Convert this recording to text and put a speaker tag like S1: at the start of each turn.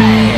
S1: Hey!